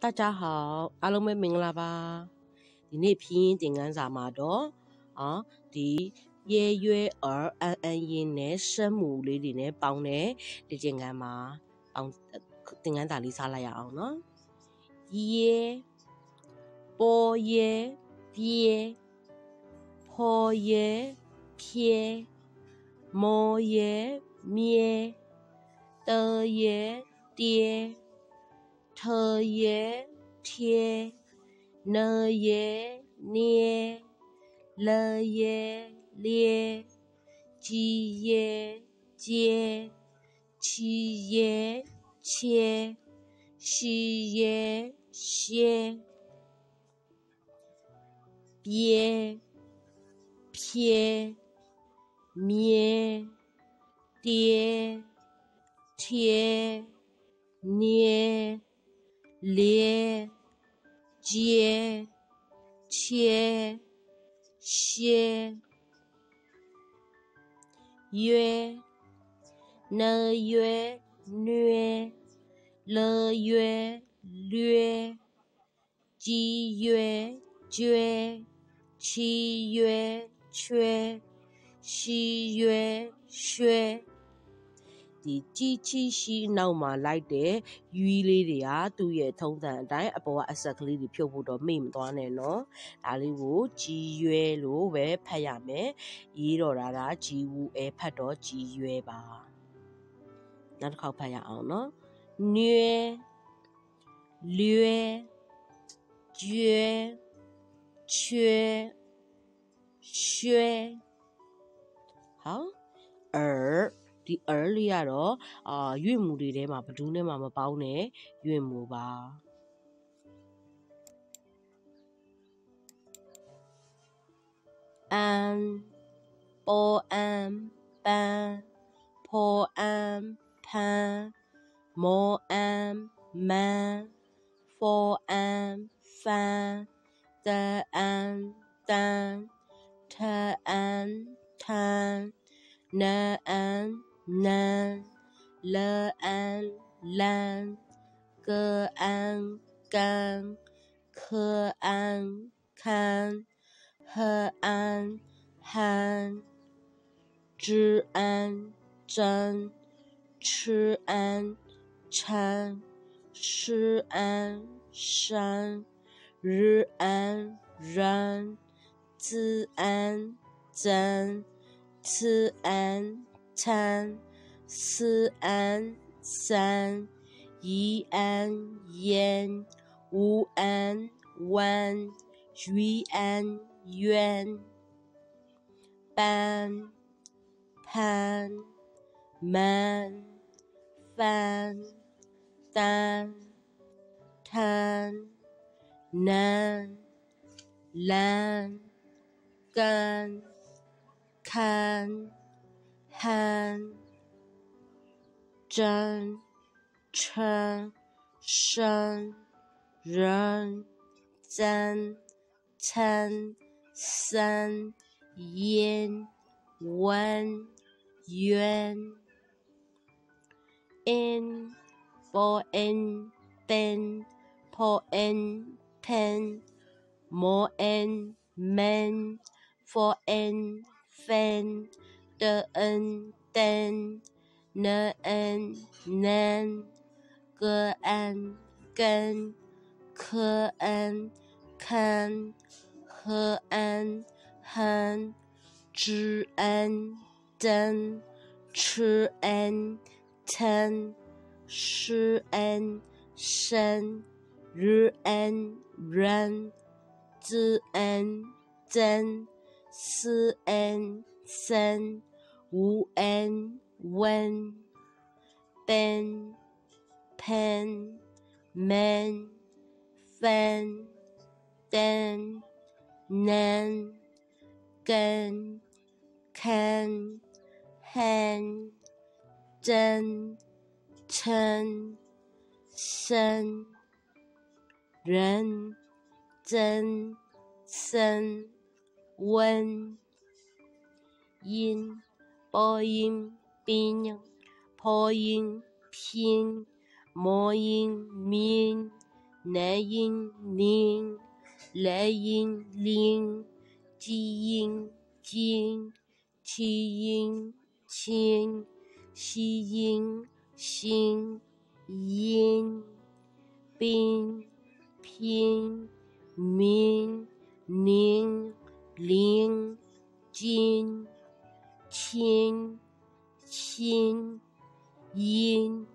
大家好，阿龙妹明啦吧？你那拼音定安啥嘛的？啊，第一月二安安音呢，声母里里呢帮呢，你定安嘛？帮定安大理啥来呀？呢？耶，波耶，别，破耶，撇，摩耶，咩，的耶，爹爹。特耶贴，呢耶捏，了耶咧，几耶接，七耶切，西耶歇，别撇咩爹贴捏。列、接、切、歇、约、呢约、虐、了约、略、几约、绝、七约、缺、西约、削。 ဒီကြီးချီရှိနောက်မှာလိုက်တဲ့ရွီးလေးတွေကသူ့ရဲ့ထုံးစံအတိုင်းအပေါ်ကအဆက်ကလေးတွေဖြုတ်ဖို့တော့မိမသွားနဲ့နော်ဒါလေးကိုကြီးရွယ်လို့ပဲဖတ်ရမယ်ရေးတော့တာကကြီးဝူအဲဖတ်တော့ကြီးရွယ်ပါနောက်တစ်ခေါက်ဖတ်ရအောင်နော်နွေလွယ်ကျွဲချွဲရွှဲ好耳 ဒီ er လေးကတော့အာရွေ့မူတွေထဲမှာဘဒူးနဲ့မှမပေါင်းနဲ့ရွေ့မူပါအမ်ပေါ်အမ်ပန်ဖောအမ်ဖန်မောအမ်မန်ဖောအမ်ဖန်တအမ်တန်ထအမ်ထန်နအမ် 南了安兰个安干可安看和安汉知安真吃安餐吃安山日安然自安真此安餐四安三一安烟五安弯余安冤班潘满翻单摊南蓝干看。汉、真、称、生、人、真、称、生、烟、文、缘、in、for in、ben、for in、pen、more in、men、for in、fan。的恩登呢恩能个安根可安看和安恨知安登吃安疼是安生日安人知安真思安生无恩温本 pen men 分等能跟看很真诚生人真生温因播音兵，破音拼，魔音明，南音宁，来音灵，基音金，七音清，西音心，音宾拼明宁灵金清。心音。